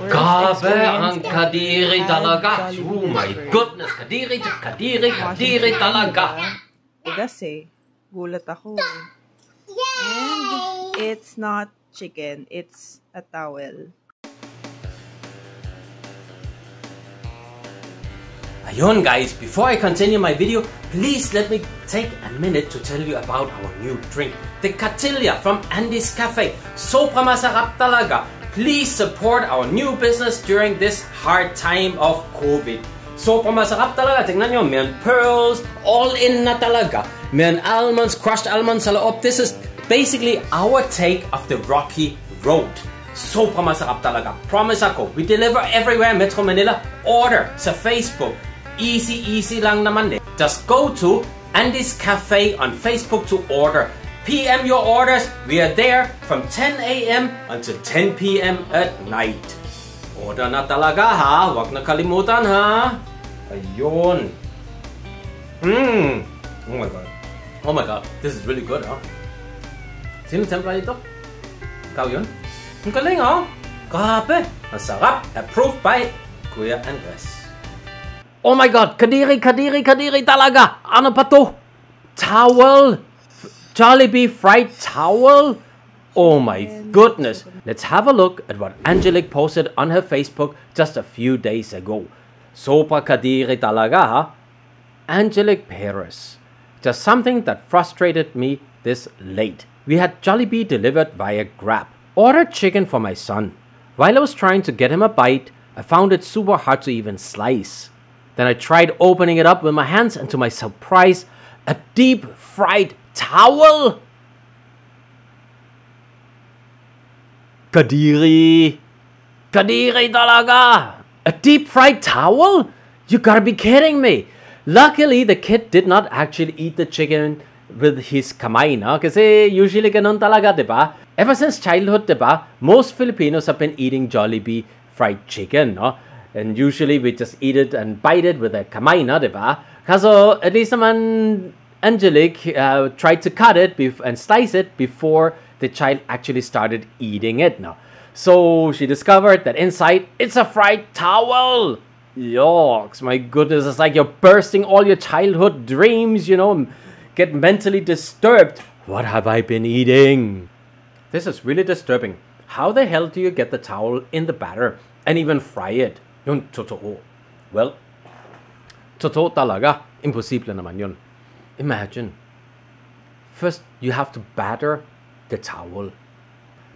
Worst Grabe experience ang ever kadiri had talaga. Oh my goodness. Kadiri, kadiri, kadiri Washington, talaga. diba? Tigas eh. Gulat ako. And it's not chicken. It's a towel. Ayun guys, before I continue my video, please let me take a minute to tell you about our new drink. The Catillia from Andy's Cafe. Sobrang masarap talaga. Please support our new business during this hard time of COVID. Sobrang masarap talaga. Tingnan nyo, may pearls, all in na talaga. May almonds, crushed almonds sa loob. This is basically our take of the Rocky Road. Sobrang masarap talaga. Promise ako, we deliver everywhere Metro Manila. Order sa Facebook. Easy, easy lang naman eh. Just go to Andy's Cafe on Facebook to order. PM your orders. We are there from 10 a.m. until 10 p.m. at night. Order na talaga ha. Huwag na kalimutan ha. Ayun. Mmm. Oh my god. Oh my god. This is really good, huh? Sino templa ito? Ikaw yun? Ang galing, oh! Grabe! Masarap! Approved by Kuya Andres. Oh my god! Kadiri, kadiri, kadiri talaga! Ano pa to? Towel? Jollibee fried towel? Oh my goodness! Let's have a look at what Angelique posted on her Facebook just a few days ago. Sopa kadiri talaga? Angelique Perez. Just something that frustrated me this late. We had Jollibee delivered via Grab. Ordered chicken for my son. While I was trying to get him a bite, I found it super hard to even slice. Then I tried opening it up with my hands, and to my surprise, a deep fried towel. Kadiri. Kadiri talaga. A deep fried towel? You gotta be kidding me. Luckily, the kid did not actually eat the chicken with his kamay, no? Kasi usually ganun talaga, di ba? Ever since childhood, di ba? Most Filipinos have been eating Jollibee fried chicken, no? And usually we just eat it and bite it with a kamay, no? Di ba? Kaso, uh, at least naman Angelique uh, tried to cut it and slice it before the child actually started eating it, now. So she discovered that inside it's a fried towel. Yucks, my goodness, it's like you're bursting all your childhood dreams, you know, get mentally disturbed. What have I been eating? This is really disturbing. How the hell do you get the towel in the batter and even fry it? Yun, totoo. Well, totoo talaga. Imposible naman yun. Imagine. First, you have to batter the towel.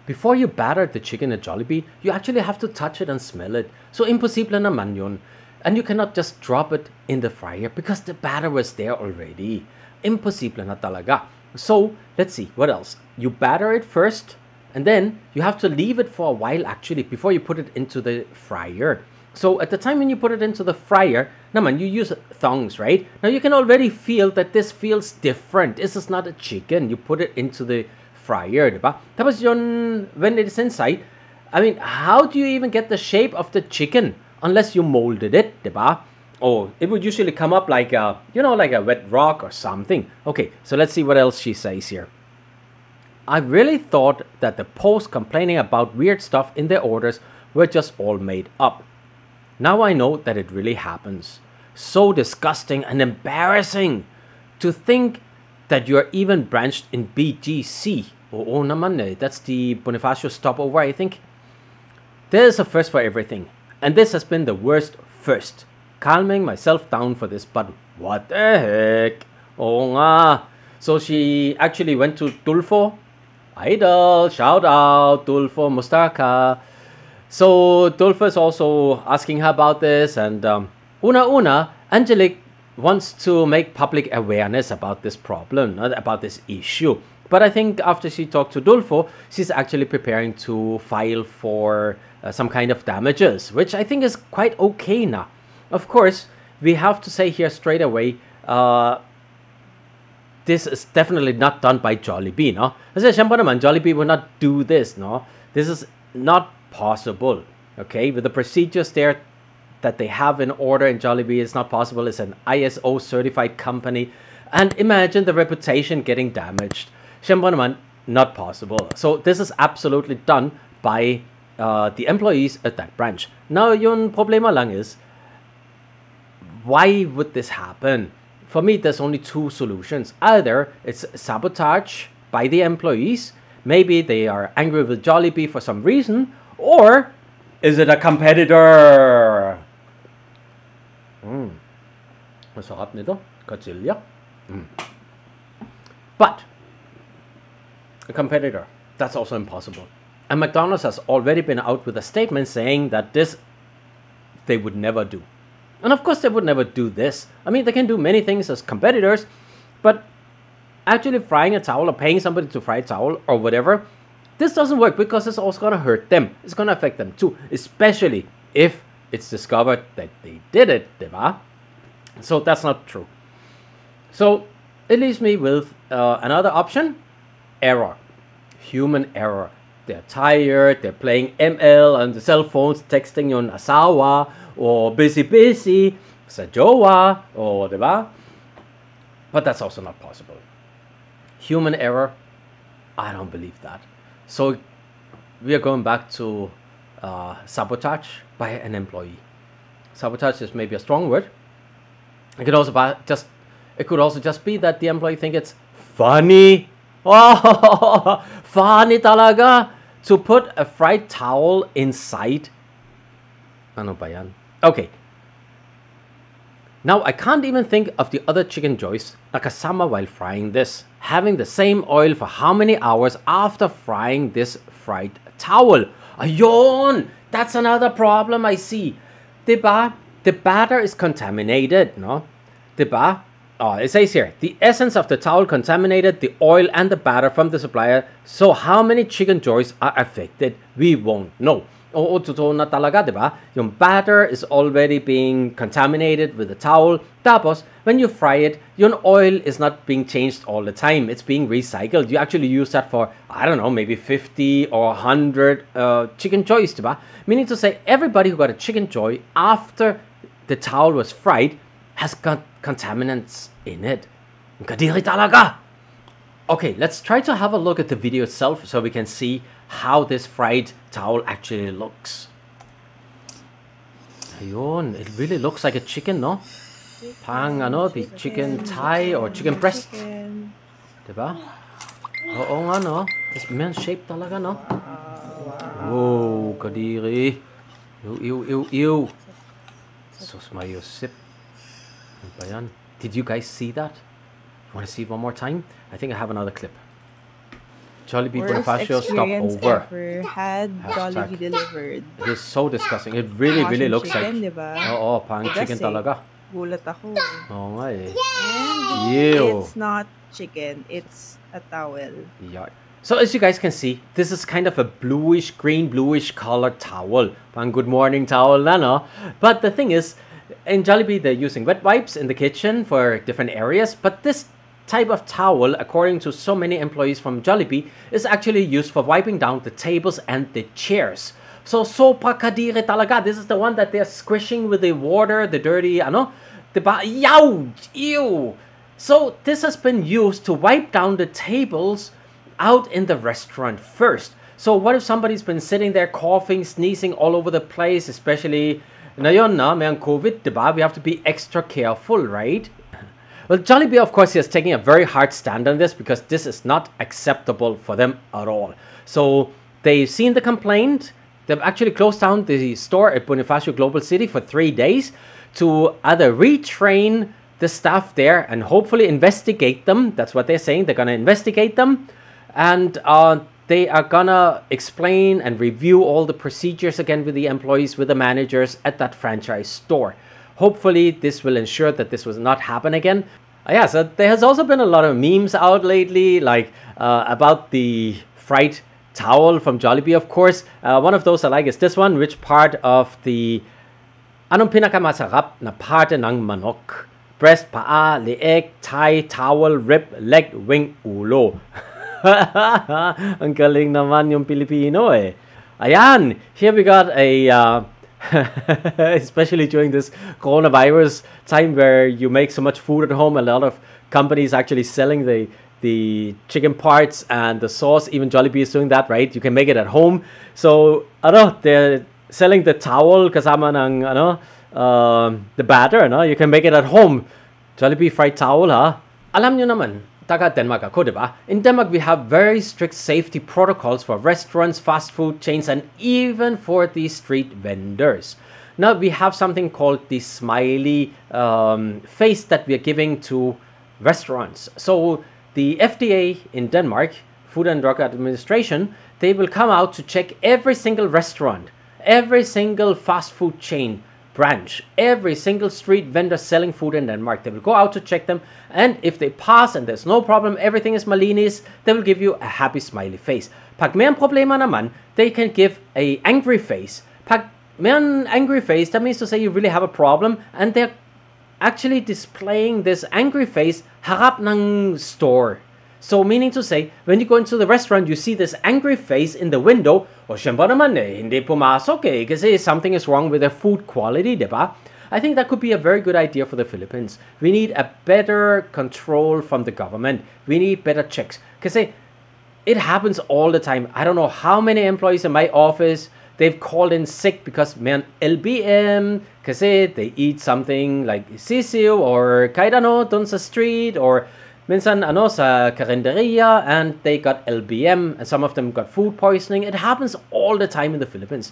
Before you batter the chicken at Jollibee, you actually have to touch it and smell it. So imposible naman yun. And you cannot just drop it in the fryer because the batter was there already. Imposible na talaga. So, let's see, what else? You batter it first, and then you have to leave it for a while actually before you put it into the fryer. So at the time when you put it into the fryer, naman, you use thongs, right? Now you can already feel that this feels different. This is not a chicken. You put it into the fryer, diba? Tapos yun, when it is inside, I mean, how do you even get the shape of the chicken unless you molded it, diba? Oh, it would usually come up like a, you know, like a wet rock or something. Okay, so let's see what else she says here. I really thought that the posts complaining about weird stuff in their orders were just all made up. Now I know that it really happens. So disgusting and embarrassing to think that you're even branched in BGC. Oo naman eh, that's the Bonifacio stopover, I think. There's a first for everything, and this has been the worst first. Calming myself down for this, but what the heck? Oh, nga. So she actually went to Tulfo. Idol, shout out, Tulfo Mustaka. So Tulfo is also asking her about this, and um, una una, Angelique wants to make public awareness about this problem, about this issue. But I think after she talked to Tulfo, she's actually preparing to file for uh, some kind of damages, which I think is quite okay now. Of course, we have to say here straight away, uh, this is definitely not done by Jollibee, no? Kasi syempre naman, Jollibee will not do this, no? This is not possible, okay? With the procedures there that they have in order in Jollibee, it's not possible. It's an ISO certified company. And imagine the reputation getting damaged. Syempre naman, not possible. So this is absolutely done by uh, the employees at that branch. Now, yung problema lang is, why would this happen? For me, there's only two solutions. Either it's sabotage by the employees, maybe they are angry with Jollibee for some reason, or is it a competitor? Mm. Masarap nito. Katsilya. Mm. But, a competitor, that's also impossible. And McDonald's has already been out with a statement saying that this they would never do. And of course, they would never do this. I mean, they can do many things as competitors, but actually frying a towel or paying somebody to fry a towel or whatever, this doesn't work because it's also going to hurt them. It's going to affect them too, especially if it's discovered that they did it, diba? So that's not true. So it leaves me with uh, another option error, human error. They're tired, they're playing ML on the cell phones, texting on asawa, or busy busy, sa jowa, or diba? But that's also not possible. Human error, I don't believe that. So we are going back to uh, sabotage by an employee. Sabotage is maybe a strong word. It could also be just it could also just be that the employee think it's funny. Oh, funny talaga to put a fried towel inside. Oh, ano ba yan? Okay. Now, I can't even think of the other chicken joys nakasama while frying this. Having the same oil for how many hours after frying this fried towel? Ayun! That's another problem I see. Diba? The batter is contaminated, no? Diba? Oh, it says here, the essence of the towel contaminated the oil and the batter from the supplier. So how many chicken joys are affected? We won't know. Oo, na talaga, di ba? Yung batter is already being contaminated with the towel. Tapos, when you fry it, yung oil is not being changed all the time. It's being recycled. You actually use that for, I don't know, maybe 50 or 100 uh, chicken joys, di ba? Meaning to say, everybody who got a chicken joy after the towel was fried has got contaminants in it. Kadiri talaga! Okay, let's try to have a look at the video itself so we can see how this fried towel actually looks. Ayun, it really looks like a chicken, no? Pang ano, the chicken thigh or chicken breast. Diba? Oo nga, no? It's man shape talaga, no? Whoa, kadiri. Ew, ew, ew, ew. Sus mayosip. Yan? Did you guys see that? Want to see one more time? I think I have another clip. Jollibee Bonifacio stop experience over. ever had Hashtag. Jollibee delivered. It is so disgusting. It really, really looks chicken, like... diba? Oo, pang chicken talaga. Gulat ako. Oo nga eh. And Ew. it's not chicken. It's a towel. Yeah. So as you guys can see, this is kind of a bluish, green, bluish colored towel. Pang good morning towel na, no? But the thing is, in Jollibee, they're using wet wipes in the kitchen for different areas. But this type of towel, according to so many employees from Jollibee, is actually used for wiping down the tables and the chairs. So, sopa kadire talaga. This is the one that they're squishing with the water, the dirty, i ano? Diba? Yow! Ew! So, this has been used to wipe down the tables out in the restaurant first. So, what if somebody's been sitting there coughing, sneezing all over the place, especially ngayon na, may COVID, diba? We have to be extra careful, right? Well, Jollibee, of course, is taking a very hard stand on this because this is not acceptable for them at all. So they've seen the complaint. They've actually closed down the store at Bonifacio Global City for three days to either retrain the staff there and hopefully investigate them. That's what they're saying. They're going to investigate them. And uh, they are going to explain and review all the procedures again with the employees, with the managers at that franchise store. Hopefully, this will ensure that this will not happen again. Uh, yeah, so there has also been a lot of memes out lately, like uh, about the fried towel from Jollibee, of course. Uh, one of those I like is this one, which part of the Anong pinakamasarap na parte ng manok? Breast, paa, leeg, thigh, towel, rib, leg, wing, ulo. Ang galing naman yung Pilipino eh. Ayan, here we got a, uh, especially during this coronavirus time where you make so much food at home, a lot of companies actually selling the the chicken parts and the sauce. Even Jollibee is doing that, right? You can make it at home. So, ano, they're selling the towel kasama ng, ano, um, the batter, ano? You can make it at home. Jollibee fried towel, ha? Alam nyo naman, taga Denmark ba? In Denmark, we have very strict safety protocols for restaurants, fast food chains, and even for the street vendors. Now, we have something called the smiley um, face that we are giving to restaurants. So, the FDA in Denmark, Food and Drug Administration, they will come out to check every single restaurant, every single fast food chain, branch, every single street vendor selling food in Denmark. They will go out to check them, and if they pass and there's no problem, everything is malinis, they will give you a happy smiley face. Pag may problema naman, they can give a angry face. Pag may angry face, that means to say you really have a problem, and they're actually displaying this angry face harap ng store. So meaning to say, when you go into the restaurant, you see this angry face in the window, o syempre naman eh, hindi pumasok eh, kasi something is wrong with the food quality, di ba? I think that could be a very good idea for the Philippines. We need a better control from the government. We need better checks. Because it happens all the time. I don't know how many employees in my office, they've called in sick because man LBM kasi they eat something like sisiu or kaidano dun sa street or minsan ano sa karinderia and they got LBM and some of them got food poisoning. It happens all the time in the Philippines.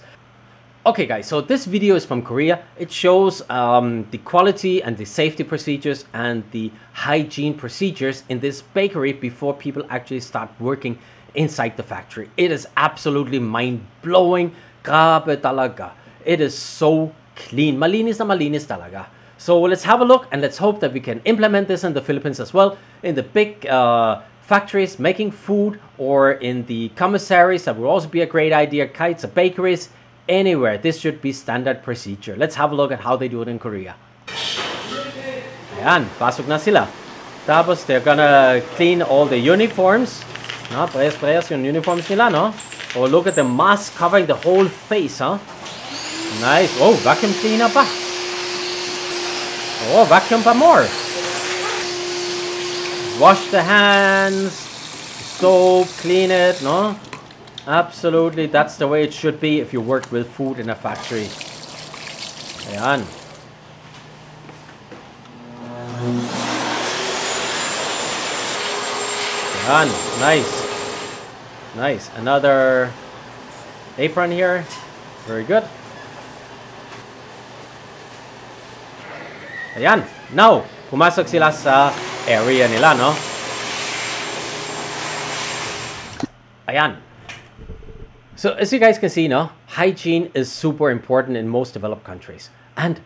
Okay guys, so this video is from Korea. It shows um, the quality and the safety procedures and the hygiene procedures in this bakery before people actually start working inside the factory. It is absolutely mind-blowing. Grabe talaga. It is so clean. Malinis na malinis talaga. So let's have a look and let's hope that we can implement this in the Philippines as well. In the big uh, factories making food or in the commissaries, that would also be a great idea. Kites, bakeries, anywhere. This should be standard procedure. Let's have a look at how they do it in Korea. Ayan, pasok na sila. Tapos they're gonna clean all the uniforms. No, prayas-prayas yung uniforms nila, no? Oh, look at the mask covering the whole face, huh? Nice. Oh, vacuum cleaner pa. Oh, vacuum pa more. Wash the hands. Soap, clean it, no? Absolutely, that's the way it should be if you work with food in a factory. Ayan. Ayan, nice. Nice. Another apron here. Very good. Ayan. Now, pumasok sila sa area nila, no? Ayan. So as you guys can see, no, hygiene is super important in most developed countries. And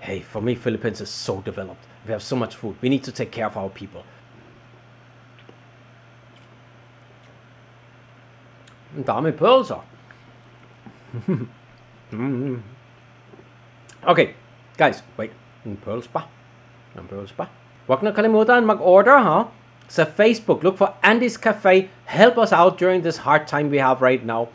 hey, for me, Philippines is so developed. We have so much food. We need to take care of our people. Dami pearls, ah. Mm. okay, guys, wait. Ang pearls pa. Ang pearls pa. Huwag na kalimutan mag-order, ha? Sa Facebook, look for Andy's Cafe. Help us out during this hard time we have right now.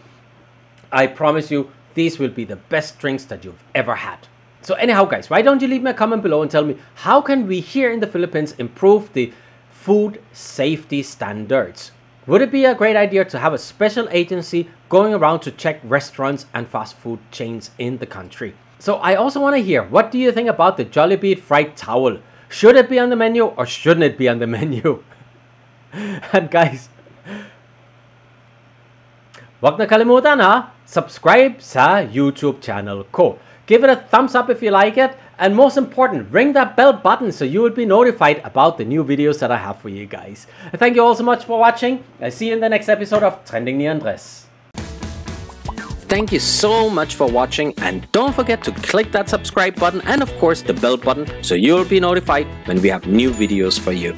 I promise you, these will be the best drinks that you've ever had. So anyhow, guys, why don't you leave me a comment below and tell me how can we here in the Philippines improve the food safety standards? Would it be a great idea to have a special agency going around to check restaurants and fast food chains in the country? So I also want to hear, what do you think about the Jollibee fried towel? Should it be on the menu or shouldn't it be on the menu? and guys, wag na kalimutan ha, subscribe sa YouTube channel ko. Give it a thumbs up if you like it. And most important, ring that bell button so you will be notified about the new videos that I have for you guys. Thank you all so much for watching. I see you in the next episode of Trending ni Andres. Thank you so much for watching and don't forget to click that subscribe button and of course the bell button so you'll be notified when we have new videos for you.